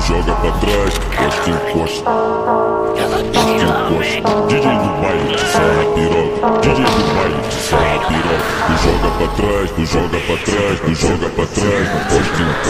joga pra trás, é encosta, é encosta. Encosta, encosta. DJ do baile, sarra piroca. DJ do baile, sarra piroca. Tu joga pra trás, tu joga pra trás, tu joga pra trás. costa em costa. encosta.